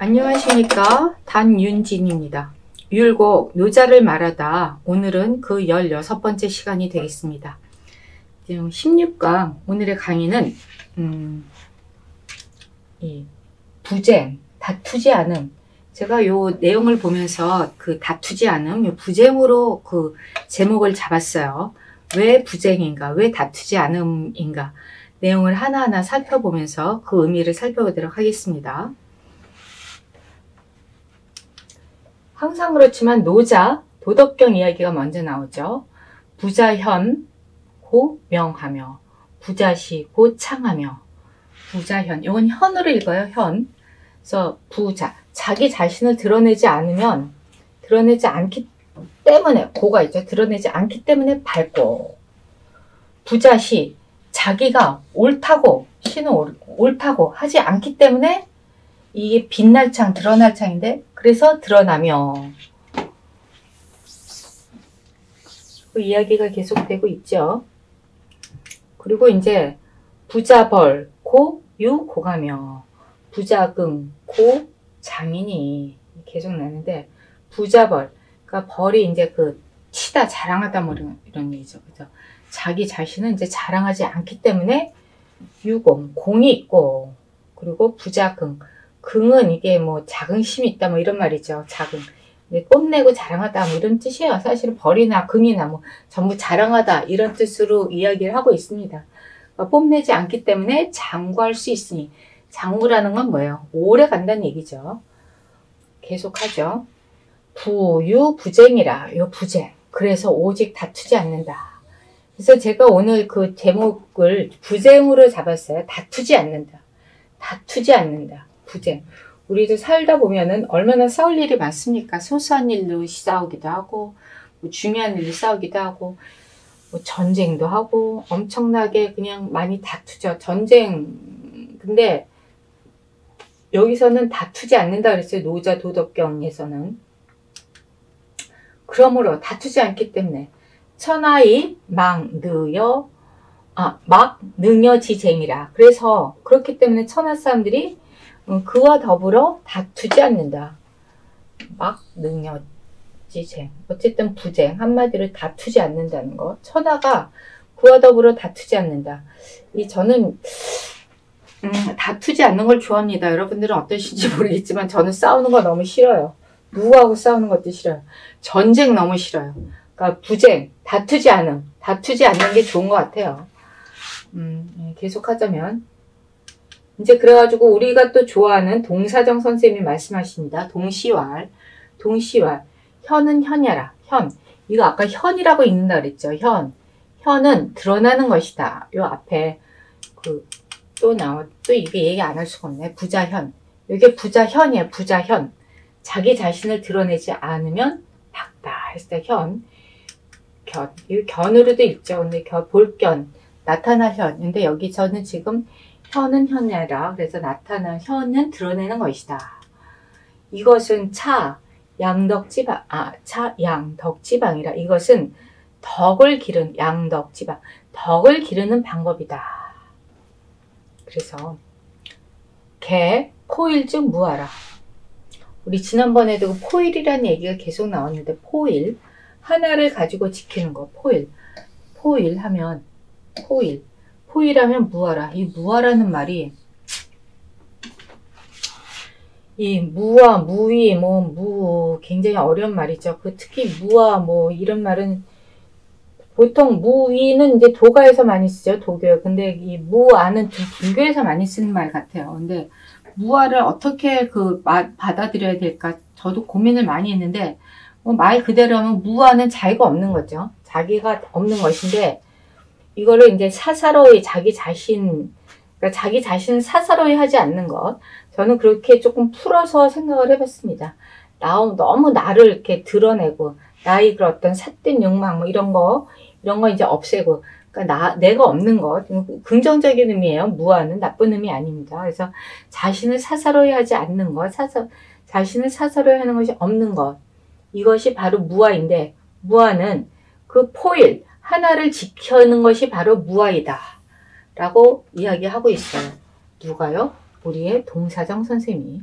안녕하십니까 단윤진입니다. 율곡 노자를 말하다 오늘은 그 16번째 시간이 되겠습니다. 지금 16강 오늘의 강의는 음, 이 부쟁, 다투지 않음 제가 요 내용을 보면서 그 다투지 않음, 요 부쟁으로 그 제목을 잡았어요. 왜 부쟁인가, 왜 다투지 않음인가 내용을 하나하나 살펴보면서 그 의미를 살펴보도록 하겠습니다. 항상 그렇지만 노자, 도덕경 이야기가 먼저 나오죠. 부자현, 고 명하며, 부자시, 고 창하며, 부자현. 이건 현으로 읽어요, 현. 그래서 부자, 자기 자신을 드러내지 않으면, 드러내지 않기 때문에, 고가 있죠. 드러내지 않기 때문에 밝고, 부자시, 자기가 옳다고, 시는 옳다고 하지 않기 때문에 이게 빛날 창, 드러날 창인데 그래서 드러나며 그 이야기가 계속되고 있죠. 그리고 이제 부자벌, 고, 유, 고가며 부자금, 고, 장인이 계속 나는데 부자벌, 그러니까 벌이 이제 그 치다, 자랑하다 뭐 이런, 이런 얘기죠. 그죠? 자기 자신은 이제 자랑하지 않기 때문에 유공, 공이 있고 그리고 부자금, 긍은 이게 뭐 자긍심이 있다 뭐 이런 말이죠. 네, 뽐내고 자랑하다 뭐 이런 뜻이에요. 사실은 벌이나 긍이나 뭐 전부 자랑하다 이런 뜻으로 이야기를 하고 있습니다. 그러니까 뽐내지 않기 때문에 장구할 수 있으니 장구라는 건 뭐예요? 오래 간다는 얘기죠. 계속하죠. 부유 부쟁이라 요 부쟁. 그래서 오직 다투지 않는다. 그래서 제가 오늘 그 제목을 부쟁으로 잡았어요. 다투지 않는다. 다투지 않는다. 부쟁. 우리도 살다 보면은 얼마나 싸울 일이 많습니까? 소소한 일로 싸우기도 하고, 뭐 중요한 일로 싸우기도 하고, 뭐 전쟁도 하고, 엄청나게 그냥 많이 다투죠. 전쟁. 근데 여기서는 다투지 않는다 그랬어요. 노자 도덕경에서는. 그러므로 다투지 않기 때문에 천하의 망, 느여, 아, 막, 능여, 지쟁이라. 그래서 그렇기 때문에 천하 사람들이 어, 그와 더불어 다투지 않는다. 막 능력지쟁. 어쨌든 부쟁. 한마디로 다투지 않는다는 거. 천하가 그와 더불어 다투지 않는다. 이 저는 음, 다투지 않는 걸 좋아합니다. 여러분들은 어떠신지 모르겠지만 저는 싸우는 거 너무 싫어요. 누구하고 싸우는 것도 싫어요. 전쟁 너무 싫어요. 그러니까 부쟁, 다투지 않음, 다투지 않는 게 좋은 것 같아요. 음, 예, 계속 하자면 이제 그래가지고 우리가 또 좋아하는 동사정 선생님이 말씀하십니다. 동시왈, 동시왈. 현은 현야라. 현. 이거 아까 현이라고 읽는다 그랬죠. 현. 현은 드러나는 것이다. 요 앞에 그 또 나와 또 이게 얘기 안 할 수가 없네. 부자현. 이게 부자현이에요. 부자현. 자기 자신을 드러내지 않으면 박다 했을 때 현. 견. 이 견으로도 읽죠. 근데 견, 볼견. 나타나 현. 근데 여기서는 지금 현은 현야라. 그래서 나타난 현은 드러내는 것이다. 이것은 차, 양덕지방, 아, 차, 양덕지방이라. 이것은 덕을 기른 양덕지방. 덕을 기르는 방법이다. 그래서 개, 포일즉 무하라. 우리 지난번에도 그 포일이라는 얘기가 계속 나왔는데 포일 하나를 가지고 지키는 거 포일 포일 하면 포일 포일하면 무하라. 이 무하라는 말이 이 무와 무위 뭐 무 굉장히 어려운 말이죠. 그 특히 무와 뭐 이런 말은 보통 무위는 이제 도가에서 많이 쓰죠. 도교. 근데 이 무아는 좀 불교에서 많이 쓰는 말 같아요. 근데 무아를 어떻게 그 받아들여야 될까 저도 고민을 많이 했는데 뭐 말 그대로 하면 무아는 자기가 없는 거죠. 자기가 없는 것인데 이거를 이제 사사로이 자기 자신, 그러니까 자기 자신을 사사로이 하지 않는 것. 저는 그렇게 조금 풀어서 생각을 해봤습니다. 나, 너무 나를 이렇게 드러내고, 나의 그 어떤 삿된 욕망, 뭐 이런 거, 이런 거 이제 없애고, 그러니까 나, 내가 없는 것. 긍정적인 의미예요. 무아는 나쁜 의미 아닙니다. 그래서 자신을 사사로이 하지 않는 것, 사사, 자신을 사사로이 하는 것이 없는 것. 이것이 바로 무아인데, 무아는 그 포일, 하나를 지켜는 것이 바로 무아이다. 라고 이야기하고 있어요. 누가요? 우리의 동사정 선생님이.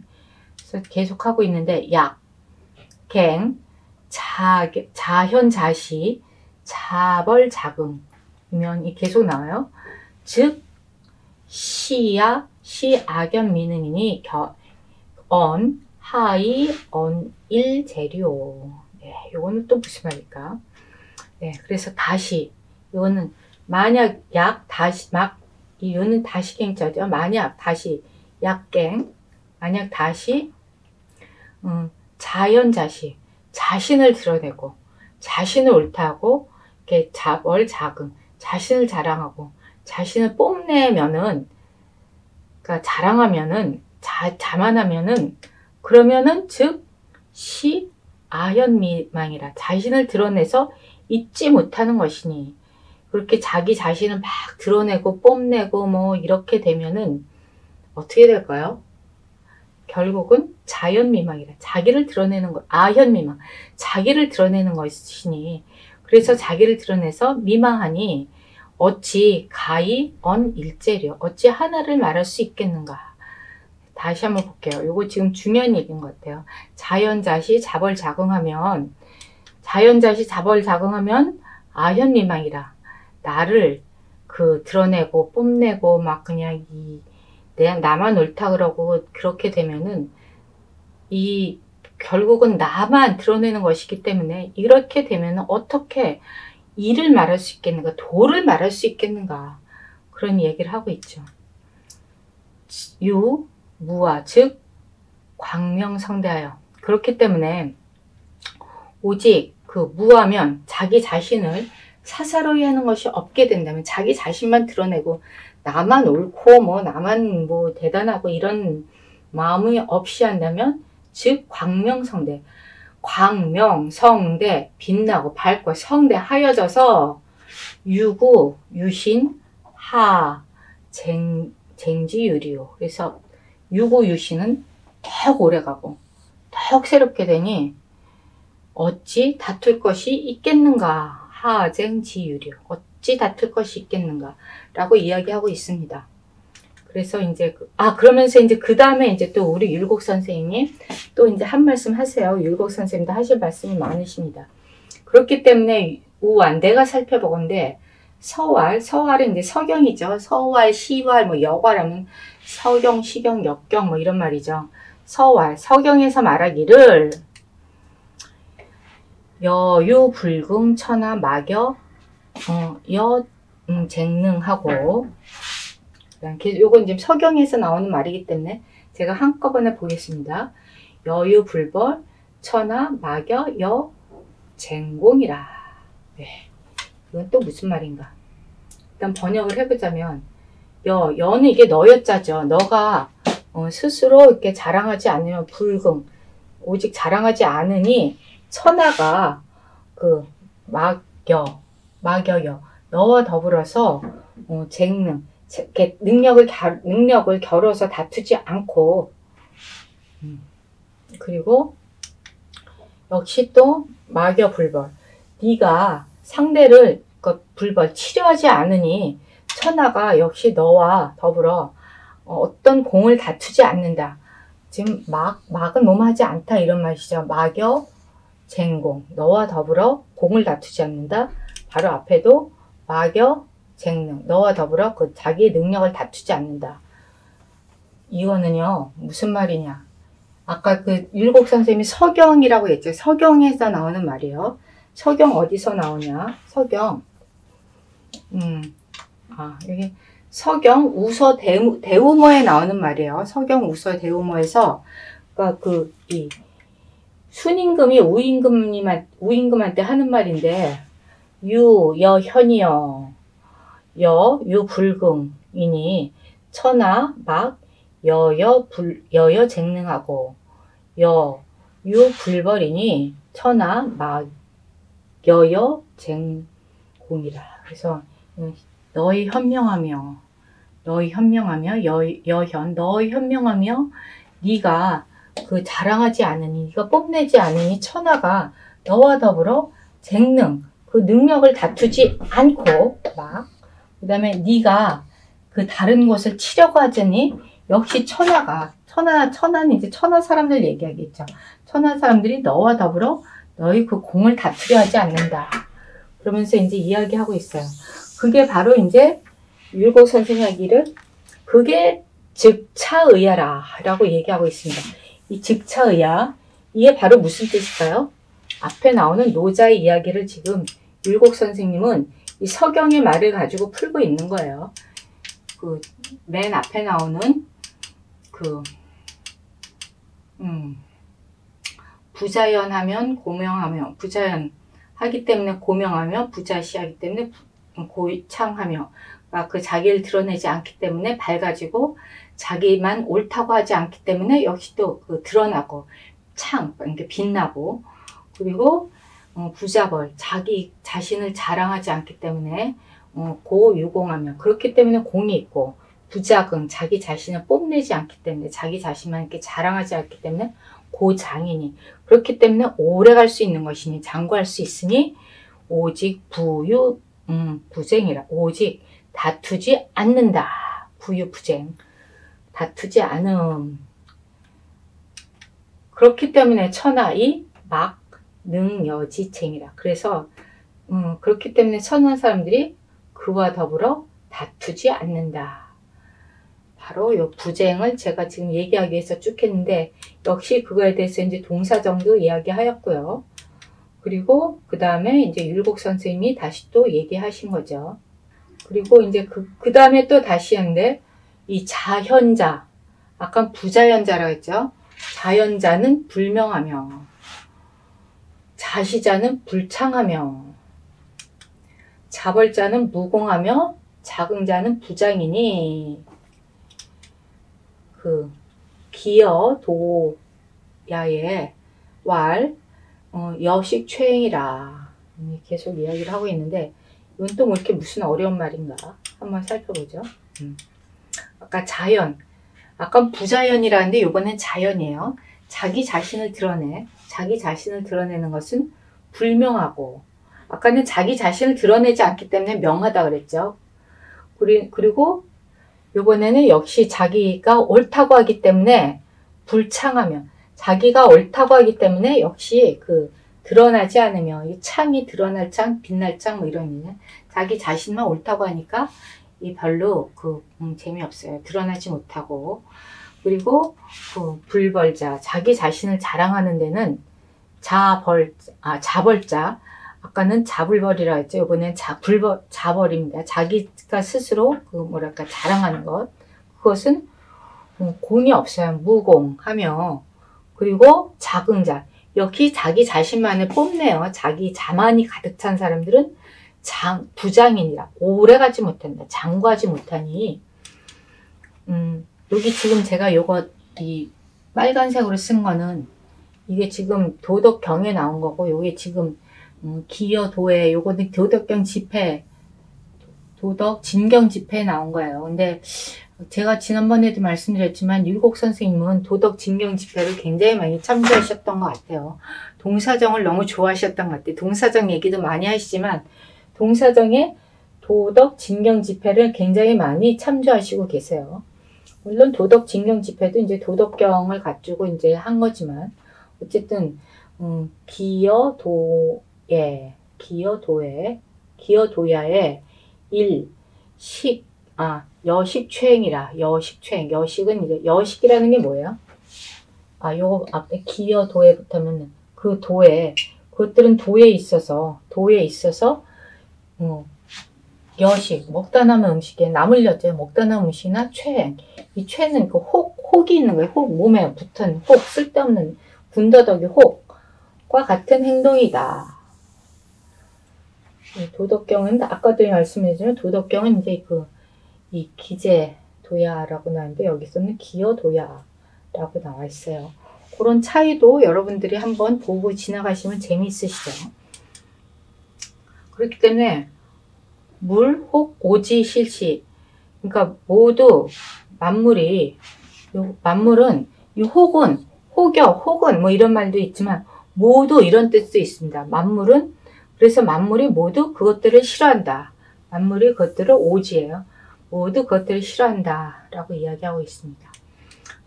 그래서 계속 하고 있는데 약, 갱, 자, 자현 자시, 자벌 자금이면 계속 나와요. 즉 시야 시 악연 미능이니 겨, 언 하이 언 일 재료. 네, 요거는 또 무슨 말일까? 네, 그래서 다시 이거는 만약 약 다시 막 이거는 다시 갱자죠. 만약 다시 약갱 만약 다시 음, 자연자시 자신을 드러내고 자신을 옳다고 이렇게 자월 자금 자신을 자랑하고 자신을 뽐내면은 그러니까 자랑하면은 자, 자만하면은 그러면은 즉 시 아현미망이라 자신을 드러내서 잊지 못하는 것이니 그렇게 자기 자신을 막 드러내고 뽐내고 뭐 이렇게 되면은 어떻게 될까요? 결국은 자연미망이라 자기를 드러내는 것 아현미망. 자기를 드러내는 것이니 그래서 자기를 드러내서 미망하니 어찌 가히 언 일제려 어찌 하나를 말할 수 있겠는가? 다시 한번 볼게요. 이거 지금 중요한 얘기인 것 같아요. 자연자시 자벌 자긍하면 자연자시 자벌 자긍하면 아현미망이라 나를 그 드러내고 뽐내고 막 그냥 이 내, 나만 옳다 그러고 그렇게 되면은 이 결국은 나만 드러내는 것이기 때문에 이렇게 되면 어떻게 이를 말할 수 있겠는가 도를 말할 수 있겠는가 그런 얘기를 하고 있죠. 유, 무와 즉 광명성대하여 그렇기 때문에 오직 그 무하면 자기 자신을 사사로이 하는 것이 없게 된다면 자기 자신만 드러내고 나만 옳고 뭐 나만 뭐 대단하고 이런 마음이 없이 한다면 즉 광명성대 광명성대 빛나고 밝고 성대 하여져서 유구 유신 하 쟁, 쟁지유리요. 그래서 유구 유신은 더욱 오래가고 더욱 새롭게 되니 어찌 다툴 것이 있겠는가 하쟁지유리요 어찌 다툴 것이 있겠는가 라고 이야기하고 있습니다. 그래서 이제 그, 아 그러면서 이제 그 다음에 이제 또 우리 율곡 선생님 또 이제 한 말씀 하세요. 율곡 선생님도 하실 말씀이 많으십니다. 그렇기 때문에 우완 내가 살펴보건데 서왈 서왈은 이제 서경이죠. 서왈 시왈 뭐 여괄하면 서경 시경 역경 뭐 이런 말이죠. 서왈 서경에서 말하기를 여유 불금 천하 막여 어, 여 음, 쟁능하고 요건 지금 서경에서 나오는 말이기 때문에 제가 한꺼번에 보겠습니다. 여유 불벌 천하 막여 여 쟁공이라. 네. 이건 또 무슨 말인가? 일단 번역을 해보자면 여 여는 이게 너였자죠. 너가 어, 스스로 이렇게 자랑하지 않으면 불금 오직 자랑하지 않으니 천하가 그 막여 막여여 너와 더불어서 어, 쟁능, 이렇게 능력을 겨, 능력을 겨뤄서 다투지 않고 음. 그리고 역시 또 마겨 불벌 네가 상대를 그 불벌 치료하지 않으니 천하가 역시 너와 더불어 어, 떤 공을 다투지 않는다. 지금 막 막은 몸하지 않다 이런 말이죠. 마겨 쟁공 너와 더불어 공을 다투지 않는다. 바로 앞에도 마격, 쟁능, 너와 더불어 그 자기의 능력을 다투지 않는다. 이거는요, 무슨 말이냐. 아까 그 율곡 선생님이 서경이라고 했죠. 서경에서 나오는 말이에요. 서경 어디서 나오냐? 서경. 음, 아, 여기 서경 우서 대우, 대우모에 나오는 말이에요. 서경 우서 대우모에서, 그니까 그, 이, 순임금이 우임금님한, 우임금한테 하는 말인데, 유, 여, 현이여. 여, 유, 불금이니, 천하, 막, 여여, 불, 여여, 쟁능하고, 여, 유, 불벌이니, 천하, 막, 여여, 쟁공이라. 그래서, 너희 현명하며, 너희 현명하며, 여, 여현, 너희 현명하며, 네가 그 자랑하지 않으니, 네가 뽐내지 않으니, 천하가 너와 더불어 쟁능, 그 능력을 다투지 않고 막 그다음에 네가 그 다른 것을 치려고 하자니 역시 천하가 천하 천하는 이제 천하 사람들 얘기하겠죠. 천하 사람들이 너와 더불어 너희 그 공을 다투려 하지 않는다. 그러면서 이제 이야기하고 있어요. 그게 바로 이제 율곡 선생하기를 그게 즉 차의야라 라고 얘기하고 있습니다. 이 즉차의야 이게 바로 무슨 뜻일까요? 앞에 나오는 노자의 이야기를 지금 율곡 선생님은 이 서경의 말을 가지고 풀고 있는 거예요. 그 맨 앞에 나오는 그 음, 부자연하면 고명하며 부자연 하기 때문에 고명하며 부자시하기 때문에 고창하며 아, 그 자기를 드러내지 않기 때문에 밝아지고 자기만 옳다고 하지 않기 때문에 역시 또 그 드러나고 창 이렇게 빛나고 그리고 어, 부자벌 자기 자신을 자랑하지 않기 때문에 어, 고유공하며 그렇기 때문에 공이 있고 부자금 자기 자신을 뽐내지 않기 때문에 자기 자신만 이렇게 자랑하지 않기 때문에 고장이니 그렇기 때문에 오래 갈 수 있는 것이니 장구할 수 있으니 오직 부유 음, 부쟁이라 오직 다투지 않는다. 부유 부쟁 다투지 않음 그렇기 때문에 천하이 막 능여지쟁이라 그래서 음, 그렇기 때문에 천한 사람들이 그와 더불어 다투지 않는다 바로 요 부쟁을 제가 지금 얘기하기 위해서 쭉 했는데 역시 그거에 대해서 이제 동사정도 이야기하였고요. 그리고 그 다음에 이제 율곡 선생님이 다시 또 얘기하신 거죠. 그리고 이제 그, 그 다음에 또 다시 했는데 이 자현자 아까 부자연자라고 했죠. 자연자는 불명하며 자시자는 불창하며 자벌자는 무공하며 자긍자는 부장이니 그 기여 도야의 왈 어, 여식 최행이라 계속 이야기를 하고 있는데 이건 또 뭐 이렇게 무슨 어려운 말인가 한번 살펴보죠. 음. 아까 자연 아까 부자연이라는데 이번엔 자연이에요. 자기 자신을 드러내 자기 자신을 드러내는 것은 불명하고 아까는 자기 자신을 드러내지 않기 때문에 명하다 그랬죠. 그리고 이번에는 역시 자기가 옳다고 하기 때문에 불창하며 자기가 옳다고 하기 때문에 역시 그 드러나지 않으며 이 창이 드러날 창, 빛날 창 뭐 이런 의미 자기 자신만 옳다고 하니까 이 별로 그 음, 재미없어요. 드러나지 못하고 그리고 그 불벌자 자기 자신을 자랑하는 데는 자벌 아 자벌자 아까는 자불벌이라 했죠. 이번엔 자 불벌, 자벌입니다. 자기가 스스로 그 뭐랄까 자랑하는 것. 그것은 뭐 공이 없어요. 무공하며 그리고 자긍자. 역시 자기 자신만을 뽐내요. 자기 자만이 가득 찬 사람들은 장, 부장이니라. 오래 가지 못한다. 장구하지 못하니. 음, 여기 지금 제가 요거, 이 빨간색으로 쓴 거는 이게 지금 도덕경에 나온 거고, 요게 지금 음, 기여 도에 요거는 도덕경 집회 도덕 진경 집회에 나온 거예요. 근데 제가 지난번에도 말씀드렸지만 율곡 선생님은 도덕 진경 집회를 굉장히 많이 참조하셨던 것 같아요. 동사정을 너무 좋아하셨던 것 같아요. 동사정 얘기도 많이 하시지만 동사정의 도덕 진경 집회를 굉장히 많이 참조하시고 계세요. 물론 도덕 진경 집회도 이제 도덕경을 갖추고 이제 한 거지만 어쨌든 음, 기여 도 예, 기여도에, 기여도야의 일, 식, 아, 여식추행이라, 여식추행. 여식은 이제, 여식이라는 게 뭐예요? 아, 요 앞에 기여도에 붙으면 그 도에, 그것들은 도에 있어서, 도에 있어서, 어, 여식, 먹다 남은 음식에 남을렸죠. 먹다 남은 음식이나 최행. 이 최는 그 혹, 혹이 있는 거예요. 혹, 몸에 붙은 혹, 쓸데없는 군더더기 혹과 같은 행동이다. 도덕경은 아까도 말씀드렸지만 도덕경은 이제 그 이 기재 도야라고 나왔는데 여기서는 기여 도야라고 나와 있어요. 그런 차이도 여러분들이 한번 보고 지나가시면 재미있으시죠. 그렇기 때문에 물, 혹, 오지, 실시 그러니까 모두 만물이 만물은 이 혹은 혹여, 혹은 뭐 이런 말도 있지만 모두 이런 뜻도 있습니다. 만물은 그래서 만물이 모두 그것들을 싫어한다. 만물이 그것들을 오지예요. 모두 그것들을 싫어한다. 라고 이야기하고 있습니다.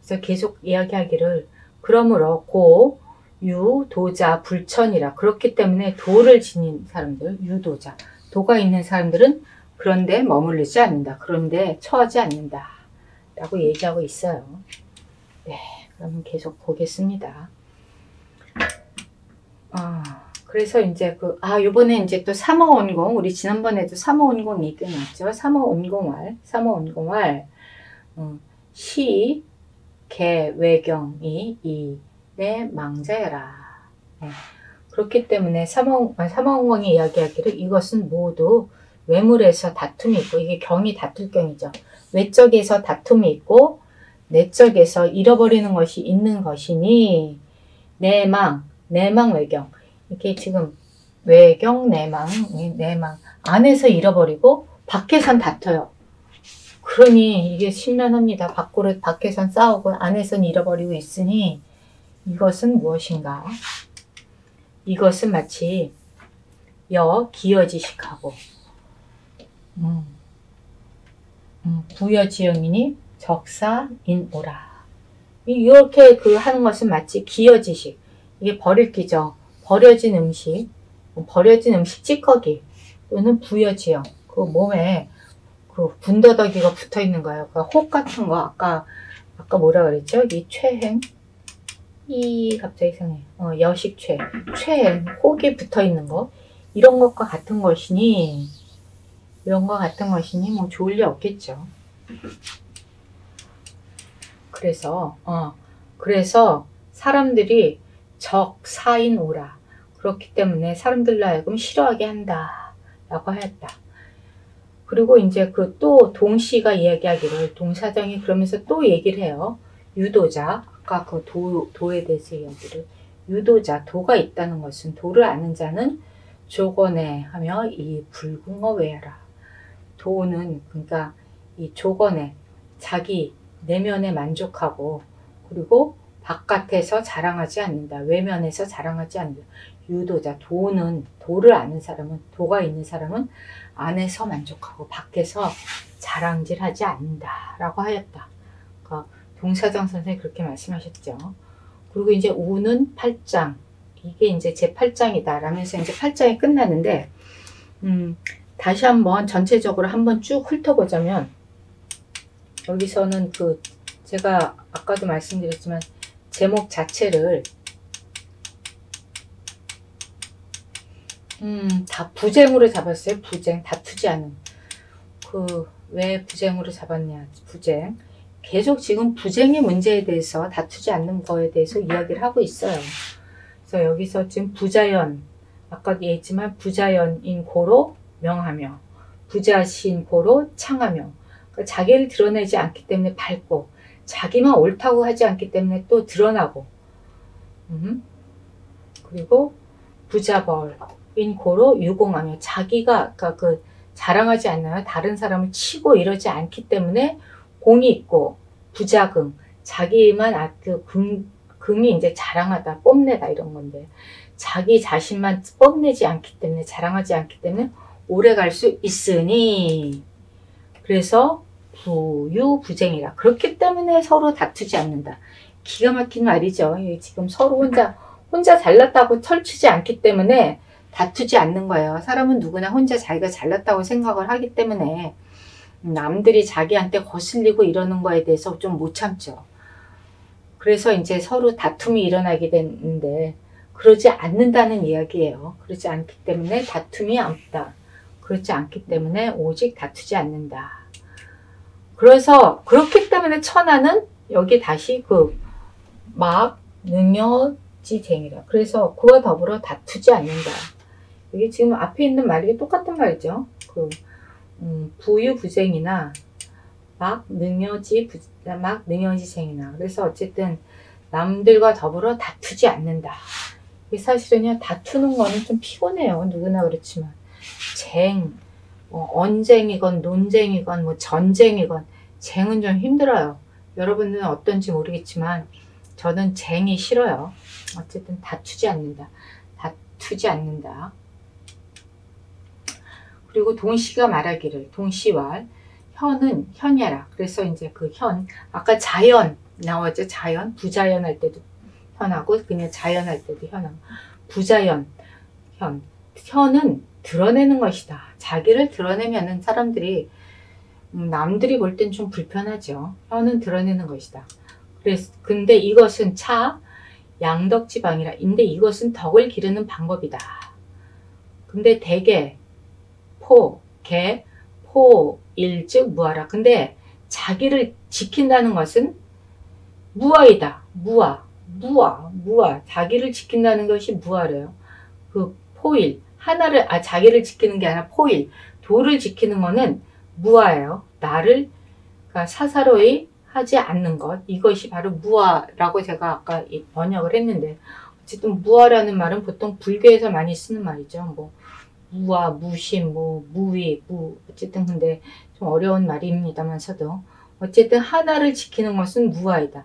그래서 계속 이야기하기를 그러므로 고 유 도자 불천이라 그렇기 때문에 도를 지닌 사람들 유도자 도가 있는 사람들은 그런데 머물르지 않는다. 그런데 처하지 않는다. 라고 얘기하고 있어요. 네, 그러면 계속 보겠습니다. 아, 그래서 이제 그, 아, 요번에 이제 또 3호 온공, 우리 지난번에도 3호 온공 얘기 나왔죠. 3호 온공활, 3호 온공활, 음, 시, 개, 외경이, 이, 내, 망자여라. 네. 그렇기 때문에 3호, 3호 온공이 이야기하기를 이것은 모두 외물에서 다툼이 있고, 이게 경이 다툴 경이죠. 외적에서 다툼이 있고, 내적에서 잃어버리는 것이 있는 것이니, 내망, 내망 외경. 이렇게 지금 외경, 내망, 내망. 안에서 잃어버리고 밖에선 다퉈요. 그러니 이게 심란합니다. 밖으로, 밖에선 싸우고 안에선 잃어버리고 있으니 이것은 무엇인가? 이것은 마치 여 기여지식하고 음, 음, 부여지영이니 적사인오라. 이렇게 그 하는 것은 마치 기여지식. 이게 버릴 기죠. 버려진 음식, 뭐 버려진 음식 찌꺼기 또는 부여지형 그 몸에 그 군더더기가 붙어 있는 거예요. 그혹 같은 거 아까 아까 뭐라 그랬죠? 이 최행 이 갑자기 이상해. 어, 여식최 최행 혹이 붙어 있는 거 이런 것과 같은 것이니 이런 거 같은 것이니 뭐 좋을 리 없겠죠. 그래서 어 그래서 사람들이 적사인 오라. 그렇기 때문에 사람들로 하여금 싫어하게 한다. 라고 하였다. 그리고 이제 그 또 동시가 이야기하기를 동사장이 그러면서 또 얘기를 해요. 유도자, 아까 그 도, 도에 대해서 이야기를. 유도자, 도가 있다는 것은 도를 아는 자는 조건에 하며 이거 외라. 도는 그러니까 이 조건에 자기 내면에 만족하고 그리고 바깥에서 자랑하지 않는다. 외면에서 자랑하지 않는다. 유도자, 도는, 도를 아는 사람은, 도가 있는 사람은 안에서 만족하고 밖에서 자랑질하지 않는다. 라고 하였다. 동사장 선생이 그렇게 말씀하셨죠. 그리고 이제 우는 8장. 이게 이제 제 8장이다. 라면서 이제 8장이 끝나는데, 음, 다시 한번 전체적으로 한번 쭉 훑어보자면, 여기서는 그, 제가 아까도 말씀드렸지만, 제목 자체를 음, 다 부쟁으로 잡았어요. 부쟁. 다투지 않은. 그, 왜 부쟁으로 잡았냐. 부쟁. 계속 지금 부쟁의 문제에 대해서 다투지 않는 거에 대해서 이야기를 하고 있어요. 그래서 여기서 지금 부자연, 아까 얘기했지만 부자연인 고로 명하며, 부자신 고로 창하며, 그러니까 자기를 드러내지 않기 때문에 밝고, 자기만 옳다고 하지 않기 때문에 또 드러나고 음. 그리고 부자벌인 고로 유공하며 자기가 아까 그 자랑하지 않나요? 다른 사람을 치고 이러지 않기 때문에 공이 있고 부자금 자기만 아그 금, 금이 이제 자랑하다 뽐내다 이런 건데 자기 자신만 뽐내지 않기 때문에 자랑하지 않기 때문에 오래 갈 수 있으니 그래서 부유부쟁이라. 그렇기 때문에 서로 다투지 않는다. 기가 막힌 말이죠. 지금 서로 혼자, 혼자 잘났다고 철치지 않기 때문에 다투지 않는 거예요. 사람은 누구나 혼자 자기가 잘났다고 생각을 하기 때문에 남들이 자기한테 거슬리고 이러는 거에 대해서 좀 못 참죠. 그래서 이제 서로 다툼이 일어나게 되는데 그러지 않는다는 이야기예요. 그렇지 않기 때문에 다툼이 없다. 그렇지 않기 때문에 오직 다투지 않는다. 그래서 그렇기 때문에 천하는 여기 다시 그막 능력지쟁이라. 그래서 그와 더불어 다투지 않는다. 여기 지금 앞에 있는 말이 똑같은 말이죠. 그 음, 부유부쟁이나 막 능여지 막 능여지쟁이나 그래서 어쨌든 남들과 더불어 다투지 않는다. 사실은요 다투는 거는 좀 피곤해요. 누구나 그렇지만 쟁 뭐 언쟁이건 논쟁이건 뭐 전쟁이건 쟁은 좀 힘들어요. 여러분들은 어떤지 모르겠지만 저는 쟁이 싫어요. 어쨌든 다투지 않는다. 다투지 않는다. 그리고 동시가 말하기를 동시왈 현은 현야라. 그래서 이제 그 현, 아까 자연, 나오죠. 자연, 부자연 할 때도 현하고 그냥 자연 할 때도 현하고 부자연, 현. 현은 드러내는 것이다. 자기를 드러내면은 사람들이 음, 남들이 볼 땐 좀 불편하죠. 현은 드러내는 것이다. 그래서 근데 이것은 차 양덕지방이라. 근데 이것은 덕을 기르는 방법이다. 근데 대개 포, 개, 포, 일즉 무하라. 근데 자기를 지킨다는 것은 무아이다. 무아, 무아, 무아. 자기를 지킨다는 것이 무아래요. 그 포일 하나를 아 자기를 지키는 게 아니라 포일 도를 지키는 거는 무아예요. 나를 그러니까 사사로이 하지 않는 것 이것이 바로 무아라고 제가 아까 번역을 했는데 어쨌든 무아라는 말은 보통 불교에서 많이 쓰는 말이죠. 뭐 무아, 무심, 뭐 무위, 무 어쨌든 근데 좀 어려운 말입니다만서도 어쨌든 하나를 지키는 것은 무아이다.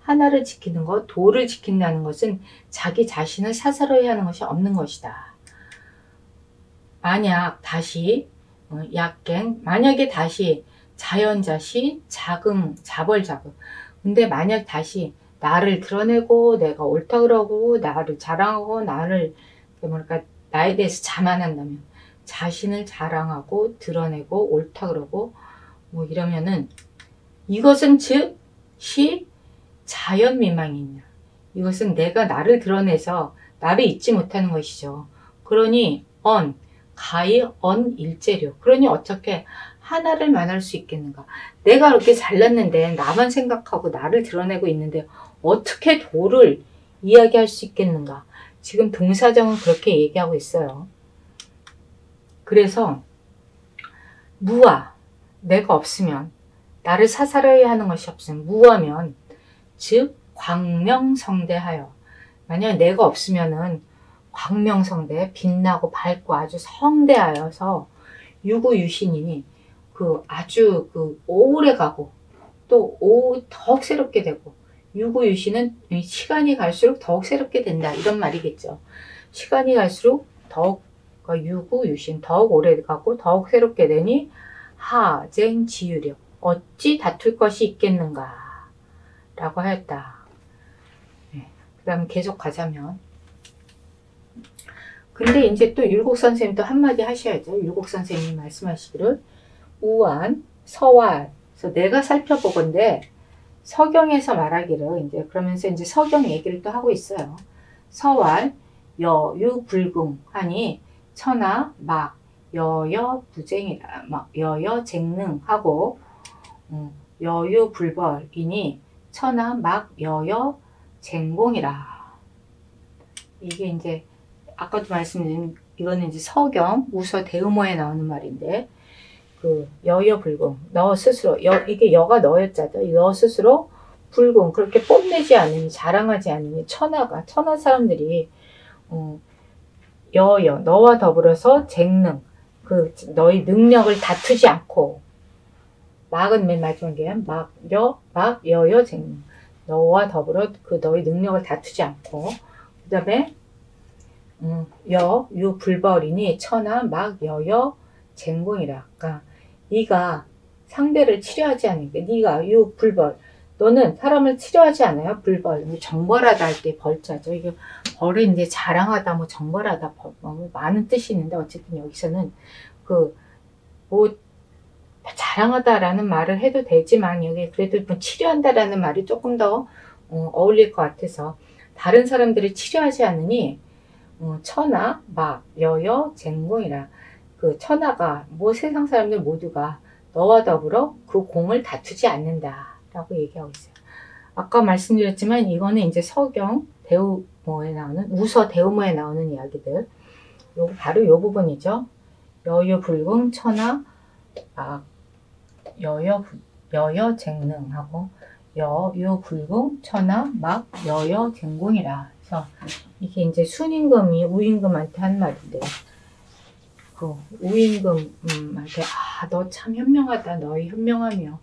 하나를 지키는 것, 도를 지킨다는 것은 자기 자신을 사사로이 하는 것이 없는 것이다. 만약 다시 어, 약갱 만약에 다시 자연자시 자금 자벌자금 근데 만약 다시 나를 드러내고 내가 옳다 그러고 나를 자랑하고 나를 뭐랄까 나에 대해서 자만한다면 자신을 자랑하고 드러내고 옳다 그러고 뭐 이러면은 이것은 즉 시 자연 미망이냐. 이것은 내가 나를 드러내서 나를 잊지 못하는 것이죠. 그러니 언 가히 언 일재료. 그러니 어떻게 하나를 만날 수 있겠는가? 내가 그렇게 잘났는데 나만 생각하고 나를 드러내고 있는데 어떻게 도를 이야기할 수 있겠는가 지금 동사정은 그렇게 얘기하고 있어요. 그래서 무아 내가 없으면 나를 사살해야 하는 것이 없으면 무하면 즉 광명성대하여 만약 내가 없으면은 광명성대 빛나고 밝고 아주 성대하여서 유구유신이 그 아주 그 오래 가고 또 오, 더욱 새롭게 되고 유구유신은 시간이 갈수록 더욱 새롭게 된다 이런 말이겠죠. 시간이 갈수록 더욱 그러니까 유구유신 더욱 오래 가고 더욱 새롭게 되니 하쟁지유력 어찌 다툴 것이 있겠는가 라고 하였다. 네. 그 다음 계속 가자면 근데 이제 또 율곡 선생님도 한마디 하셔야죠. 율곡 선생님이 말씀하시기를 우한, 서활. 그래서 내가 살펴보건데 서경에서 말하기를 이제 그러면서 이제 서경 얘기를 또 하고 있어요. 서활, 여유, 불궁 하니 천하, 막, 여여, 부쟁이라, 막 여여, 쟁능하고 음, 여유, 불벌이니 천하, 막, 여여, 쟁공이라. 이게 이제 아까도 말씀드린 이거는 이제 서경 우서 대음어에 나오는 말인데 그 여여 불공 너 스스로 여 이게 여가 너였자죠 너 스스로 불공 그렇게 뽐내지 않으니 자랑하지 않으니 천하가 천하 사람들이 어, 여여 너와 더불어서 쟁능 그 너의 능력을 다투지 않고 막은 맨 마지막에 막여 막 여여 쟁능 너와 더불어 그 너의 능력을 다투지 않고 그 다음에 음, 여, 유 불벌이니 천하 막 여여 쟁공이라. 그러니까 네가 상대를 치료하지 않으니까 네가 유 불벌 너는 사람을 치료하지 않아요? 불벌. 뭐 정벌하다 할 때 벌자죠. 이게 벌은 이제 자랑하다 뭐 정벌하다 벌, 뭐 많은 뜻이 있는데 어쨌든 여기서는 그 뭐 자랑하다라는 말을 해도 되지만 여기 그래도 뭐 치료한다라는 말이 조금 더 어, 어울릴 것 같아서 다른 사람들을 치료하지 않으니 어, 천하, 막, 여여, 쟁공이라 그 천하가 뭐 세상 사람들 모두가 너와 더불어 그 공을 다투지 않는다 라고 얘기하고 있어요. 아까 말씀드렸지만 이거는 이제 서경 대우모에 나오는 우서 대우모에 나오는 이야기들 요 바로 요 부분이죠. 여유 불궁 천하 막 여여 여여 쟁능하고 여유 불궁 천하 막 여여 쟁공이라 그래서 이게 이제 순임금이 우임금한테 한 말인데 그 우임금한테 아 너 참 현명하다. 너의 현명하며.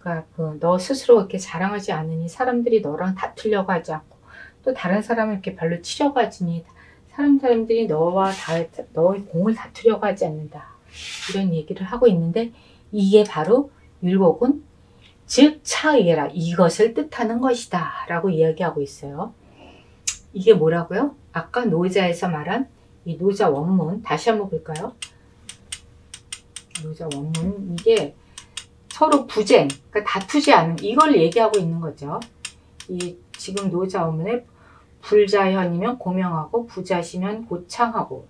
그러니까 그 너 스스로 이렇게 자랑하지 않으니 사람들이 너랑 다투려고 하지 않고 또 다른 사람을 이렇게 별로 치려고 하지니 사람 사람들이 너와 다, 너의 공을 다투려고 하지 않는다. 이런 얘기를 하고 있는데 이게 바로 율곡은 즉 차의라. 이것을 뜻하는 것이다. 라고 이야기하고 있어요. 이게 뭐라고요? 아까 노자에서 말한 이 노자 원문 다시 한번 볼까요? 노자 원문 이게 서로 부쟁, 그러니까 다투지 않은 이걸 얘기하고 있는 거죠. 이 지금 노자 원문에 불자현이면 고명하고 부자시면 고창하고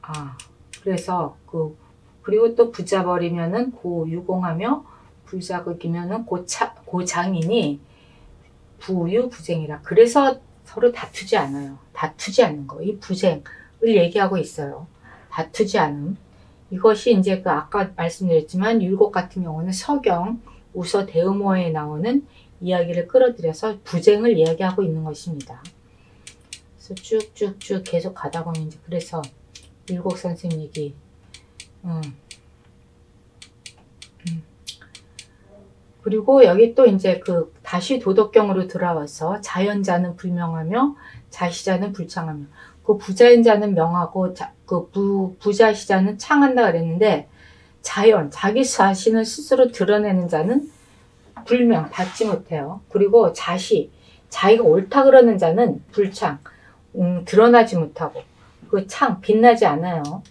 아 그래서 그 그리고 또 부자버리면은 고유공하며 불자극이면은 고차 고장이니 부유부쟁이라 그래서 서로 다투지 않아요. 다투지 않는 거. 이 부쟁을 얘기하고 있어요. 다투지 않음. 이것이 이제 그 아까 말씀드렸지만 율곡 같은 경우는 서경 우서 대음어에 나오는 이야기를 끌어들여서 부쟁을 이야기하고 있는 것입니다. 그래서 쭉쭉쭉 계속 가다 보면 이제 그래서 율곡 선생님 얘기 음. 음. 그리고 여기 또 이제 그 다시 도덕경으로 돌아와서 자연자는 불명하며 자시자는 불창하며 그 부자인 자는 명하고 자, 그 부, 부자시 자는 창한다 그랬는데 자연 자기 자신을 스스로 드러내는 자는 불명 받지 못해요. 그리고 자시 자기가 옳다 그러는 자는 불창 음, 드러나지 못하고 그 창 빛나지 않아요.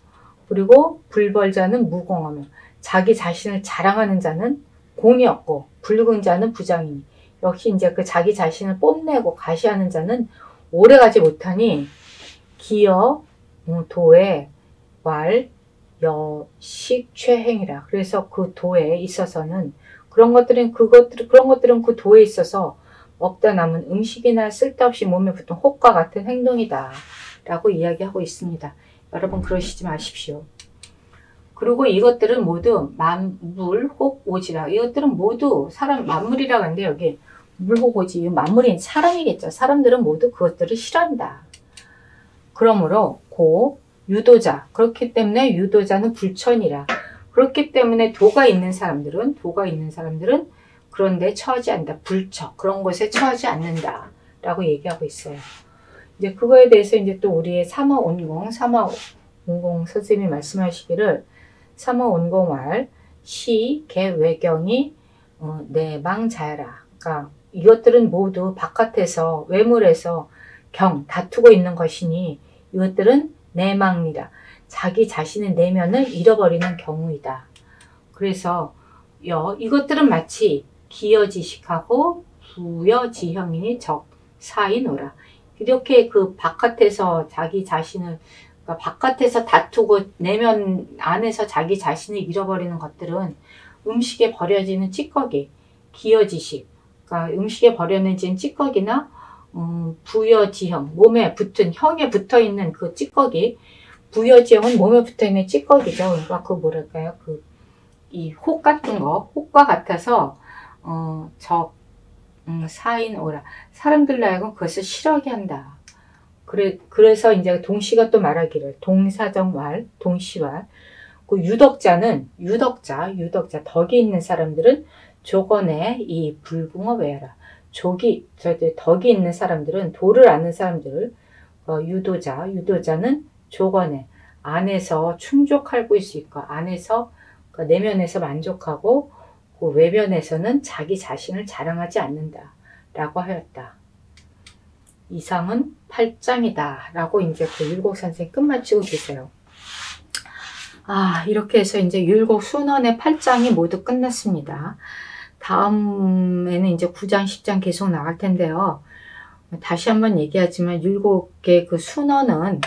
그리고 불벌자는 무공하며 자기 자신을 자랑하는 자는 공이 없고 붉은 자는 부장이니 역시 이제 그 자기 자신을 뽐내고 가시하는 자는 오래 가지 못하니 기어 음, 도에 왈 여 식 최행이라 그래서 그 도에 있어서는 그런 것들은 그것들 그런 것들은 그 도에 있어서 먹다 남은 음식이나 쓸데없이 몸에 붙은 혹과 같은 행동이다 라고 이야기하고 있습니다. 여러분 그러시지 마십시오. 그리고 이것들은 모두 만물, 혹, 오지라. 이것들은 모두 사람, 만물이라고 하는데 여기 물, 혹, 오지. 만물인 사람이겠죠. 사람들은 모두 그것들을 싫어한다. 그러므로 고, 유도자. 그렇기 때문에 유도자는 불천이라. 그렇기 때문에 도가 있는 사람들은, 도가 있는 사람들은 그런데 처하지 않는다. 불처. 그런 것에 처하지 않는다. 라고 얘기하고 있어요. 이제 그거에 대해서 이제 또 우리의 삼어 온공, 삼어 온공 선생님이 말씀하시기를 삼어 온공말 시, 개, 외경이 어, 내망자라. 그러니까 이것들은 모두 바깥에서 외물에서 경 다투고 있는 것이니 이것들은 내망이라. 자기 자신의 내면을 잃어버리는 경우이다. 그래서 여 이것들은 마치 기여지식하고 부여지형이니 적 사이노라. 이렇게 그 바깥에서 자기 자신을 그러니까 바깥에서 다투고 내면 안에서 자기 자신을 잃어버리는 것들은 음식에 버려지는 찌꺼기, 기여지식, 그러니까 음식에 버려진 찌꺼기나 음, 부여지형, 몸에 붙은 형에 붙어 있는 그 찌꺼기, 부여지형은 몸에 붙어 있는 찌꺼기죠. 그러니까 그 뭐랄까요, 그 이 혹 같은 거, 혹과 같아서 어, 적, 음, 사인 오라 사람들 하여금 그것을 싫어하게 한다. 그래, 그래서 이제 동시가 또 말하기를 동사정말, 동시말. 그 유덕자는 유덕자, 유덕자, 덕이 있는 사람들은 조건에 이 불궁어 외라. 족이, 저 덕이 있는 사람들은 도를 아는 사람들, 어, 유도자, 유도자는 조건에 안에서 충족하고 있을 수 있고 안에서 그러니까 내면에서 만족하고 그 외면에서는 자기 자신을 자랑하지 않는다. 라고 하였다. 이상은 8장이다. 라고 이제 그 율곡 선생 끝마치고 계세요. 아, 이렇게 해서 이제 율곡 순원의 8장이 모두 끝났습니다. 다음에는 이제 9장, 10장 계속 나갈 텐데요. 다시 한번 얘기하지만 율곡의 그 순원은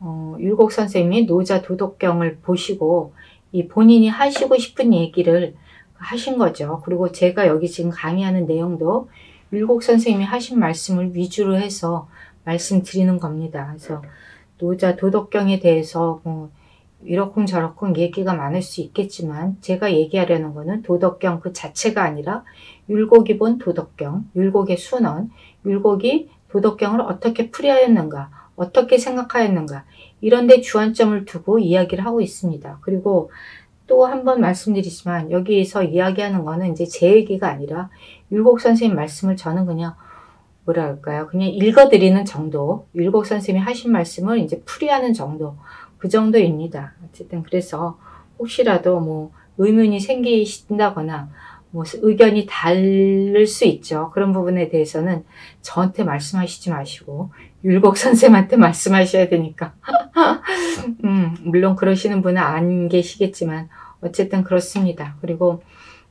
어, 율곡 선생님이 노자 도덕경을 보시고 이 본인이 하시고 싶은 얘기를 하신 거죠. 그리고 제가 여기 지금 강의하는 내용도 율곡 선생님이 하신 말씀을 위주로 해서 말씀드리는 겁니다. 그래서 노자 도덕경에 대해서 뭐 이러쿵 저러쿵 얘기가 많을 수 있겠지만 제가 얘기하려는 거는 도덕경 그 자체가 아니라 율곡이 본 도덕경, 율곡의 순원, 율곡이 도덕경을 어떻게 풀이하였는가, 어떻게 생각하였는가 이런 데 주안점을 두고 이야기를 하고 있습니다. 그리고 또 한 번 말씀드리지만 여기에서 이야기하는 거는 이제 제 얘기가 아니라 율곡 선생님 말씀을 저는 그냥 뭐라 할까요? 그냥 읽어드리는 정도, 율곡 선생님이 하신 말씀을 이제 풀이하는 정도, 그 정도입니다. 어쨌든 그래서 혹시라도 뭐 의문이 생기신다거나 뭐 의견이 다를 수 있죠. 그런 부분에 대해서는 저한테 말씀하시지 마시고 율곡 선생한테 말씀하셔야 되니까. 음, 물론 그러시는 분은 안 계시겠지만 어쨌든 그렇습니다. 그리고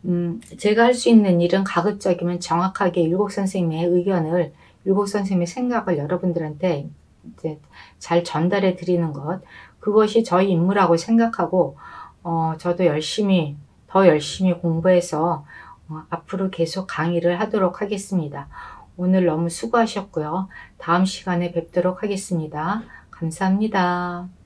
음, 제가 할 수 있는 일은 가급적이면 정확하게 율곡 선생님의 의견을 율곡 선생님의 생각을 여러분들한테 이제 잘 전달해 드리는 것 그것이 저희 임무라고 생각하고 어, 저도 열심히 더 열심히 공부해서 어, 앞으로 계속 강의를 하도록 하겠습니다. 오늘 너무 수고하셨고요. 다음 시간에 뵙도록 하겠습니다. 감사합니다.